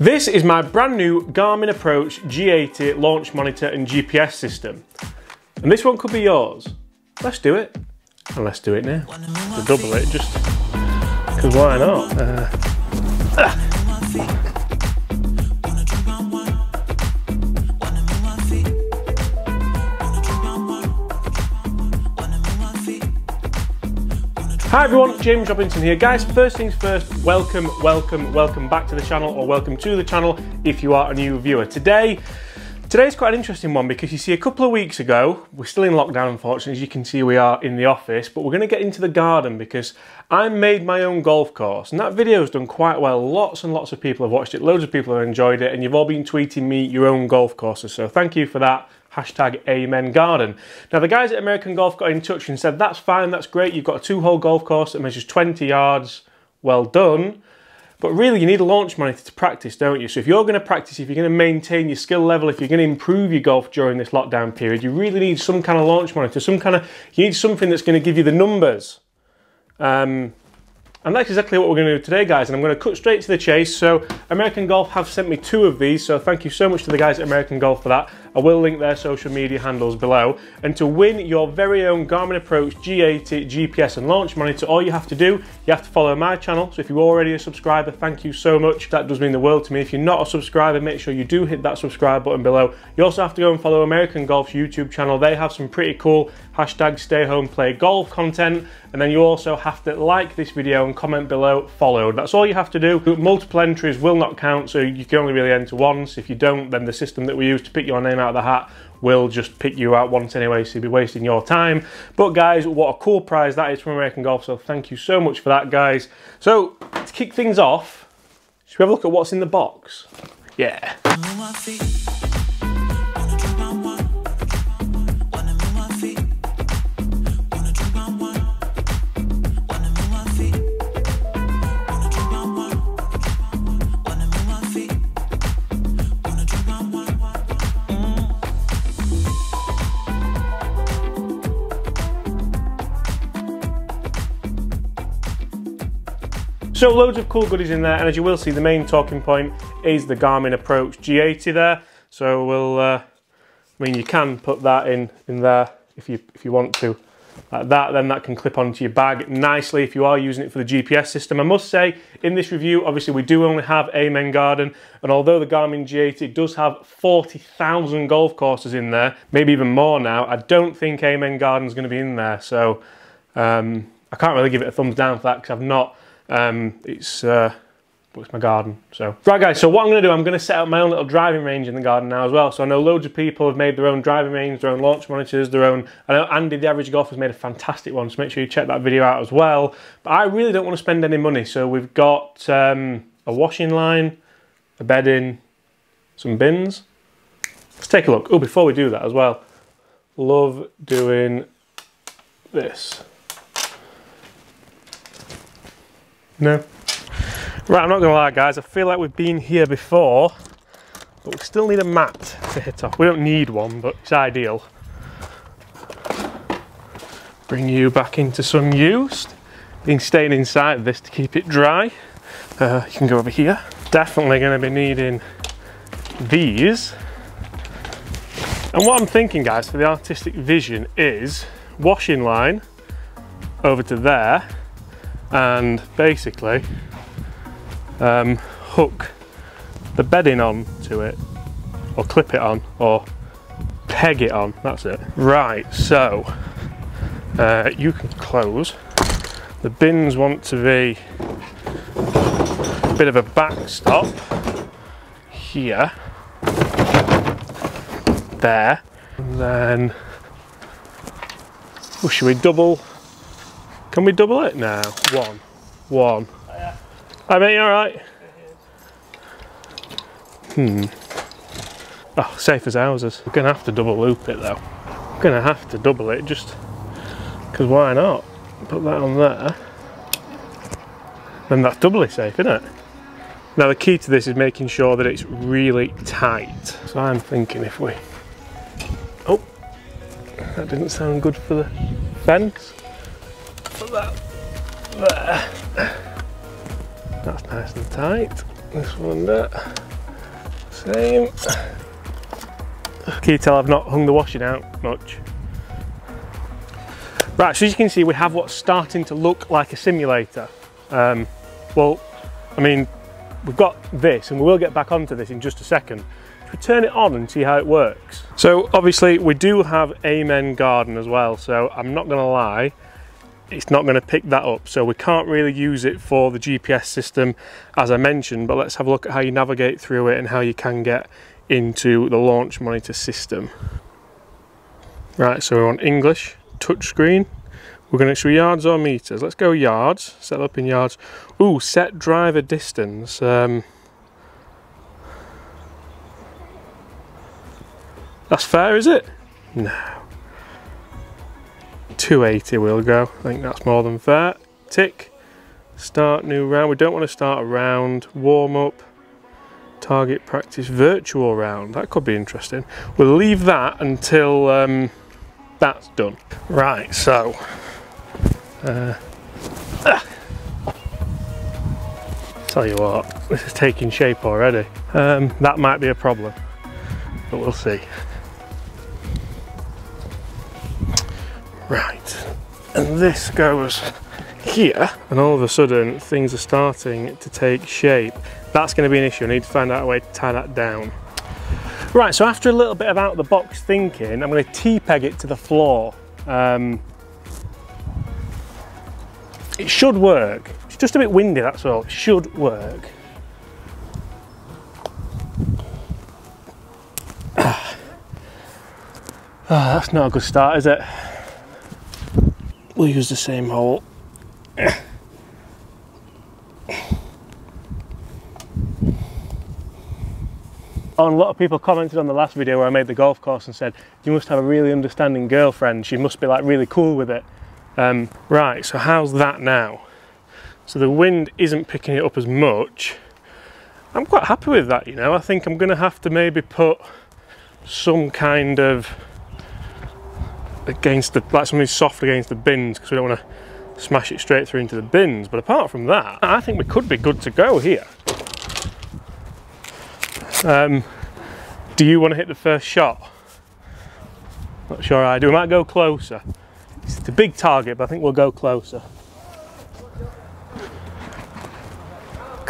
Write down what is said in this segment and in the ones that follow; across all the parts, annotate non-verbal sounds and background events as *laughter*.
This is my brand new Garmin Approach G80 launch monitor and GPS system. And this one could be yours. Let's do it. And let's do it now. To double it, just because why not? Uh, ah. Hi everyone, James Robinson here. Guys, first things first, welcome, welcome, welcome back to the channel or welcome to the channel if you are a new viewer. Today, Today's quite an interesting one because you see a couple of weeks ago, we're still in lockdown unfortunately, as you can see we are in the office, but we're going to get into the garden because I made my own golf course and that video has done quite well. Lots and lots of people have watched it, loads of people have enjoyed it and you've all been tweeting me your own golf courses, so thank you for that hashtag Amen Garden. Now the guys at American Golf got in touch and said, that's fine, that's great, you've got a two hole golf course that measures 20 yards, well done. But really you need a launch monitor to practice, don't you? So if you're going to practice, if you're going to maintain your skill level, if you're going to improve your golf during this lockdown period, you really need some kind of launch monitor, some kind of, you need something that's going to give you the numbers. Um, and that's exactly what we're going to do today, guys. And I'm going to cut straight to the chase. So American Golf have sent me two of these. So thank you so much to the guys at American Golf for that. I will link their social media handles below. And to win your very own Garmin Approach G80 GPS and launch monitor, all you have to do, you have to follow my channel. So if you're already a subscriber, thank you so much. That does mean the world to me. If you're not a subscriber, make sure you do hit that subscribe button below. You also have to go and follow American Golf's YouTube channel. They have some pretty cool hashtag stay home play golf content. And then you also have to like this video and comment below followed. That's all you have to do. Multiple entries will not count, so you can only really enter once. If you don't, then the system that we use to pick your name out of the hat will just pick you out once anyway, so you'll be wasting your time. But guys, what a cool prize that is from American Golf, so thank you so much for that, guys. So, to kick things off, should we have a look at what's in the box? Yeah. So loads of cool goodies in there, and as you will see, the main talking point is the Garmin Approach G80 there. So we'll, uh, I mean, you can put that in in there if you if you want to, like that. Then that can clip onto your bag nicely if you are using it for the GPS system. I must say, in this review, obviously we do only have Amen Garden, and although the Garmin G80 does have 40,000 golf courses in there, maybe even more now, I don't think Amen Garden is going to be in there. So um, I can't really give it a thumbs down for that because I've not um, it's uh, it's my garden. So right, guys. So what I'm going to do, I'm going to set up my own little driving range in the garden now as well. So I know loads of people have made their own driving range, their own launch monitors, their own. I know Andy, the average golfer, has made a fantastic one. So make sure you check that video out as well. But I really don't want to spend any money. So we've got um, a washing line, a bedding, some bins. Let's take a look. Oh, before we do that as well, love doing this. No. Right, I'm not gonna lie guys, I feel like we've been here before, but we still need a mat to hit off. We don't need one, but it's ideal. Bring you back into some use. Been staying inside this to keep it dry. Uh, you can go over here. Definitely gonna be needing these. And what I'm thinking guys for the artistic vision is washing line over to there and basically um, hook the bedding on to it or clip it on or peg it on that's it. Right so uh, you can close. The bins want to be a bit of a backstop here there and then well, should we double can we double it now? One. One. Oh, yeah. I mean, alright? Hmm. Oh, safe as houses. We're gonna have to double loop it though. We're gonna have to double it just because why not? Put that on there. Then that's doubly safe, isn't it? Now the key to this is making sure that it's really tight. So I'm thinking if we... Oh, that didn't sound good for the fence. That's nice and tight. This one there. Same. Can you tell I've not hung the washing out much? Right, so as you can see, we have what's starting to look like a simulator. Um, well, I mean, we've got this and we will get back onto this in just a second. If we turn it on and see how it works. So obviously we do have Amen Garden as well, so I'm not gonna lie, it's not going to pick that up. So we can't really use it for the GPS system as I mentioned but let's have a look at how you navigate through it and how you can get into the launch monitor system. Right so we're on English touchscreen. We're going to show yards or meters. Let's go yards set up in yards. Ooh, set driver distance um, that's fair is it? No 280 we'll go. I think that's more than fair. Tick. Start new round. We don't want to start a round. Warm up. Target practice virtual round. That could be interesting. We'll leave that until um, that's done. Right, so. Uh, ah. Tell you what, this is taking shape already. Um, that might be a problem, but we'll see. And this goes here, and all of a sudden things are starting to take shape. That's going to be an issue. I need to find out a way to tie that down. Right, so after a little bit of out of the box thinking, I'm going to T-peg it to the floor. Um, it should work. It's just a bit windy, that's all. It should work. *sighs* Ah, that's not a good start, is it? We'll use the same hole. A lot of people commented on the last video where I made the golf course and said, you must have a really understanding girlfriend. She must be like really cool with it. Um, right, so how's that now? So the wind isn't picking it up as much. I'm quite happy with that, you know. I think I'm gonna have to maybe put some kind of against the like something soft against the bins because we don't want to smash it straight through into the bins. But apart from that I think we could be good to go here. Um, do you want to hit the first shot? Not sure I do. We might go closer. It's a big target but I think we'll go closer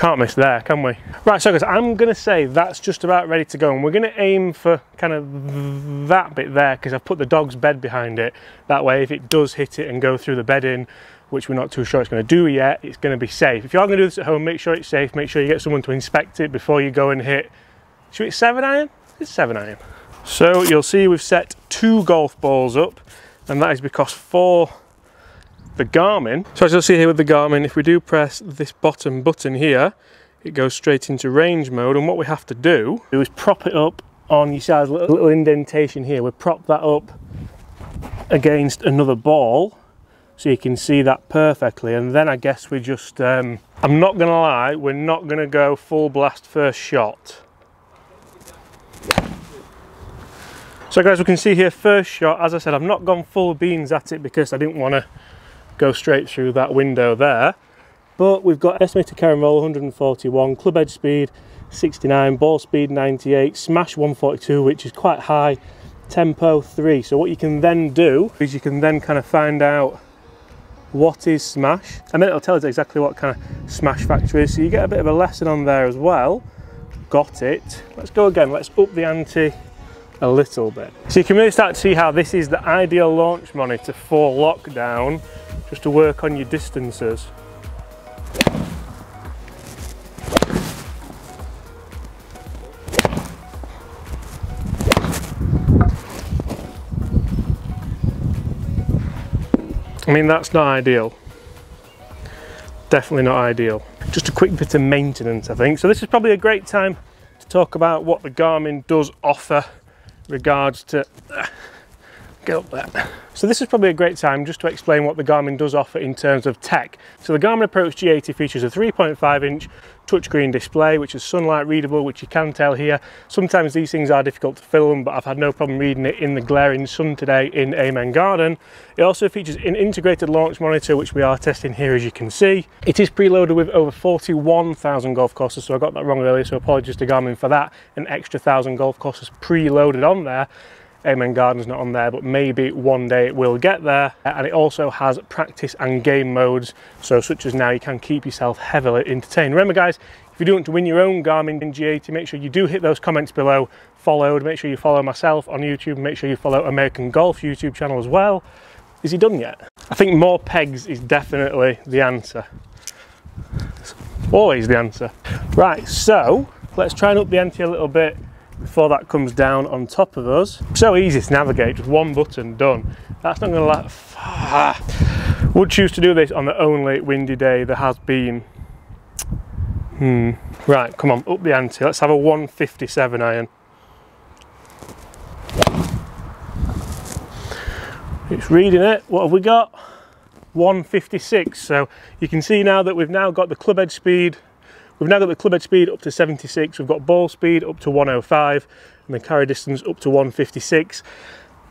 Can't miss there, can we? Right, so guys, I'm gonna say that's just about ready to go and we're gonna aim for kind of that bit there because I've put the dog's bed behind it. That way, if it does hit it and go through the bedding, which we're not too sure it's gonna do yet, it's gonna be safe. If you are gonna do this at home, make sure it's safe, make sure you get someone to inspect it before you go and hit, should we seven iron? It's seven iron. So you'll see we've set two golf balls up and that is because four the Garmin. So as you'll see here with the Garmin, if we do press this bottom button here, it goes straight into range mode. And what we have to do is prop it up on, you see there's a little, little indentation here. We prop that up against another ball so you can see that perfectly. And then I guess we just, um, I'm not gonna lie, we're not gonna go full blast first shot. So guys, we can see here first shot, as I said, I've not gone full beans at it because I didn't want to go straight through that window there. But we've got estimated carry and roll 141, club head speed 69, ball speed 98, smash 142, which is quite high, tempo 3. So what you can then do is you can then kind of find out what is smash. And then it'll tell us exactly what kind of smash factor is. So you get a bit of a lesson on there as well. Got it. Let's go again. Let's up the ante a little bit. So you can really start to see how this is the ideal launch monitor for lockdown just to work on your distances. I mean, that's not ideal. Definitely not ideal. Just a quick bit of maintenance, I think. So this is probably a great time to talk about what the Garmin does offer regards to uh, get up there. So this is probably a great time just to explain what the Garmin does offer in terms of tech. So the Garmin Approach G80 features a 3.5 inch touchscreen display which is sunlight readable which you can tell here. Sometimes these things are difficult to film but I've had no problem reading it in the glaring sun today in Amen Garden. It also features an integrated launch monitor which we are testing here as you can see. It is preloaded with over 41,000 golf courses so I got that wrong earlier so apologies to Garmin for that. An extra thousand golf courses preloaded on there Amen Garden's not on there, but maybe one day it will get there. And it also has practice and game modes, so such as now you can keep yourself heavily entertained. Remember guys, if you do want to win your own Garmin G80, make sure you do hit those comments below, followed, make sure you follow myself on YouTube, make sure you follow American Golf YouTube channel as well. Is he done yet? I think more pegs is definitely the answer. It's always the answer. Right, so let's try and up the ante a little bit before that comes down on top of us. So easy to navigate, just one button, done. That's not gonna last. Ah. Would choose to do this on the only windy day there has been. Hmm. Right, come on, up the ante. Let's have a 157 iron. It's reading it. What have we got? 156. So you can see now that we've now got the club head speed We've now got the club head speed up to 76, we've got ball speed up to 105, and the carry distance up to 156.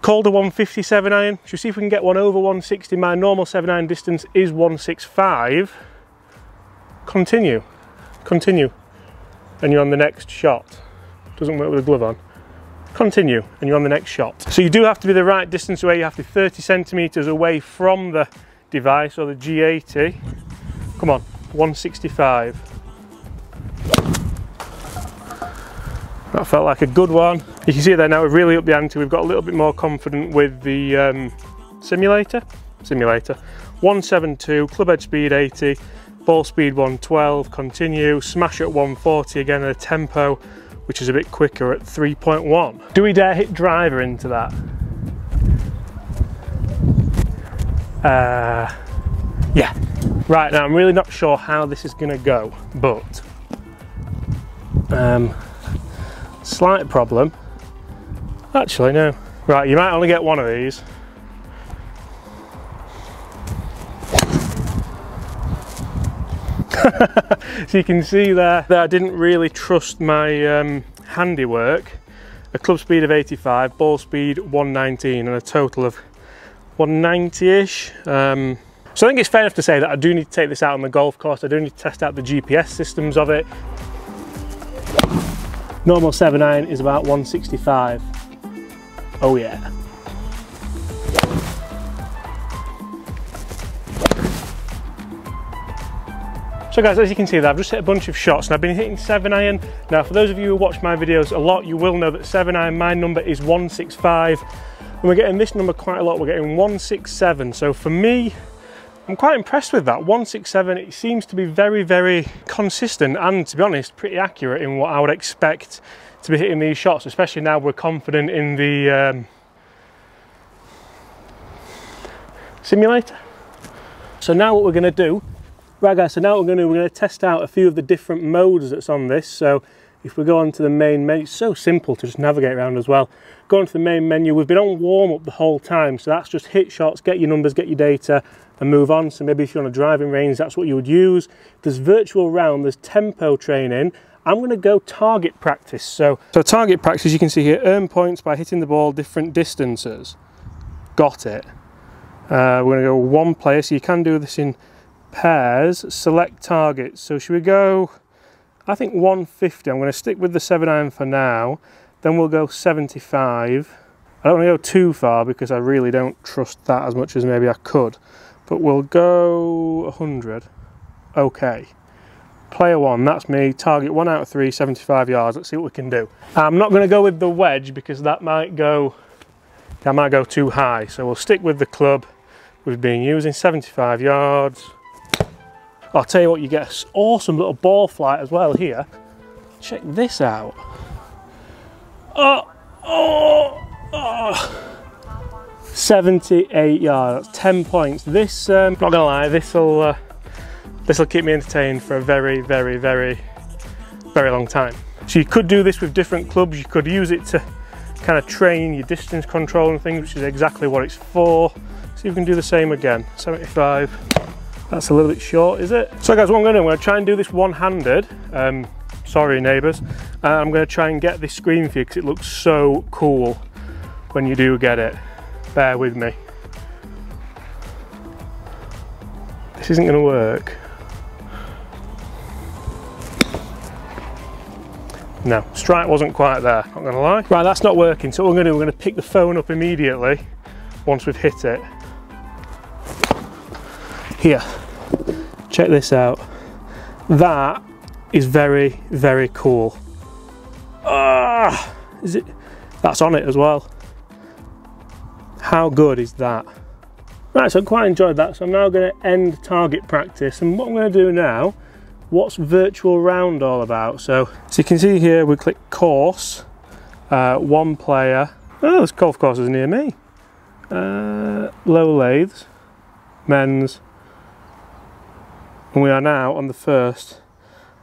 Called a 157 iron. Should we see if we can get one over 160? My normal 7 iron distance is 165. Continue. Continue. And you're on the next shot. Doesn't work with a glove on. Continue, and you're on the next shot. So you do have to be the right distance away. You have to be 30 centimeters away from the device or the G80. Come on, 165. That felt like a good one. You can see there now we've really up the ante. We've got a little bit more confident with the um, simulator. Simulator. 172, club head speed 80, ball speed 112, continue, smash at 140 again at a tempo which is a bit quicker at 3.1. Do we dare hit driver into that? Uh, yeah. Right now I'm really not sure how this is going to go, but um, slight problem. Actually, no. Right, you might only get one of these. *laughs* so you can see there that I didn't really trust my um, handiwork. A club speed of 85, ball speed 119 and a total of 190-ish. Um, so I think it's fair enough to say that I do need to take this out on the golf course. I do need to test out the GPS systems of it. Normal 7 iron is about 165. Oh yeah. So guys, as you can see there, I've just hit a bunch of shots and I've been hitting 7 iron. Now for those of you who watch my videos a lot, you will know that 7 iron, my number is 165. And we're getting this number quite a lot, we're getting 167. So for me, I'm quite impressed with that. 167, it seems to be very, very consistent and to be honest, pretty accurate in what I would expect to be hitting these shots, especially now we're confident in the um, simulator. So now what we're gonna do, right guys, so now we're gonna do, we're gonna test out a few of the different modes that's on this. So if we go onto the main menu, it's so simple to just navigate around as well. Go onto the main menu, we've been on warm up the whole time. So that's just hit shots, get your numbers, get your data, and move on. So maybe if you're on a driving range, that's what you would use. There's virtual round, there's tempo training. I'm going to go target practice. So, so target practice, you can see here, earn points by hitting the ball different distances. Got it. Uh, we're going to go one player, so you can do this in pairs. Select targets. So should we go, I think 150. I'm going to stick with the 7 iron for now. Then we'll go 75. I don't want to go too far because I really don't trust that as much as maybe I could but we'll go 100. Okay. Player one, that's me. Target one out of three, 75 yards. Let's see what we can do. I'm not going to go with the wedge because that might go, that might go too high. So we'll stick with the club we've been using, 75 yards. I'll tell you what, you get an awesome little ball flight as well here. Check this out. Oh, oh, oh. 78 yards, 10 points. This, um, not gonna lie, this'll uh, this'll keep me entertained for a very, very, very, very long time. So you could do this with different clubs. You could use it to kind of train your distance control and things, which is exactly what it's for. See if we can do the same again. 75. That's a little bit short, is it? So guys, what I'm gonna do, I'm gonna try and do this one-handed. Um, sorry neighbours. Uh, I'm gonna try and get this screen for you because it looks so cool when you do get it. Bear with me. This isn't gonna work. No, strike wasn't quite there, not gonna lie. Right, that's not working. So what we're gonna do, we're gonna pick the phone up immediately once we've hit it. Here, check this out. That is very, very cool. Ah, is it? That's on it as well. How good is that? Right, so I quite enjoyed that. So I'm now going to end target practice. And what I'm going to do now, what's virtual round all about? So, so you can see here, we click course, uh, one player. Oh, this golf course is near me. Uh, Low Laithes, men's. And we are now on the first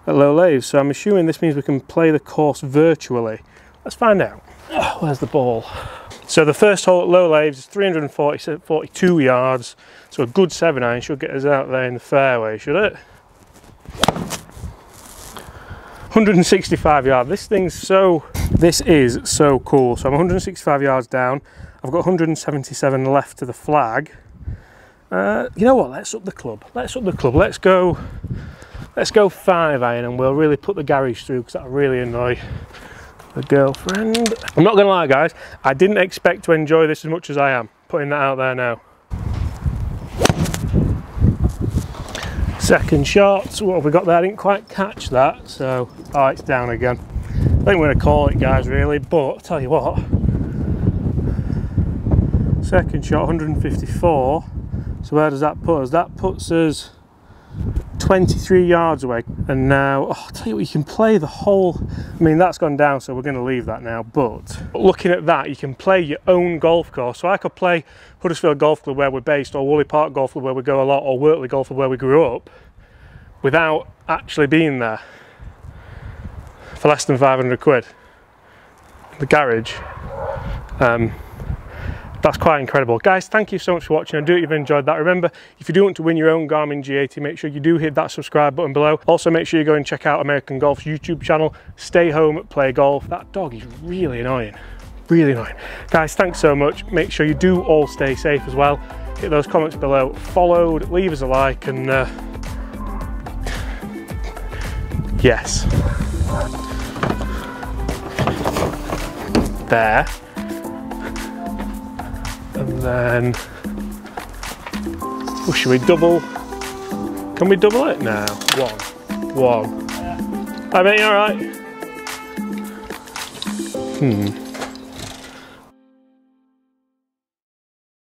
at Low Laithes. So I'm assuming this means we can play the course virtually. Let's find out. Oh, *sighs* where's the ball? So the first hole at Low Laithes is 342 yards. So a good seven iron should get us out there in the fairway, should it? 165 yards. This thing's so, this is so cool. So I'm 165 yards down. I've got 177 left to the flag. Uh, you know what? Let's up the club. Let's up the club. Let's go. Let's go five iron, and we'll really put the garage through because that'll really annoy the girlfriend. I'm not gonna lie, guys. I didn't expect to enjoy this as much as I am. Putting that out there now. Second shot. What have we got there? I didn't quite catch that, so oh, it's down again. I think we're gonna call it, guys. Really, but I'll tell you what. Second shot, 154. So where does that put us? That puts us 23 yards away. And now, oh, I'll tell you what, you can play the whole, I mean, that's gone down, so we're going to leave that now. But looking at that, you can play your own golf course. So I could play Huddersfield Golf Club where we're based, or Woolley Park Golf Club where we go a lot, or Wortley Golf Club where we grew up, without actually being there for less than 500 quid. The garage. Um, that's quite incredible. Guys, thank you so much for watching. I do hope you've enjoyed that. Remember, if you do want to win your own Garmin G80, make sure you do hit that subscribe button below. Also, make sure you go and check out American Golf's YouTube channel. Stay home, play golf. That dog is really annoying. Really annoying. Guys, thanks so much. Make sure you do all stay safe as well. Hit those comments below. Followed, leave us a like, and uh, yes. There and then well, should we double? Can we double it? Now one one. Yeah. I mean all right? Hmm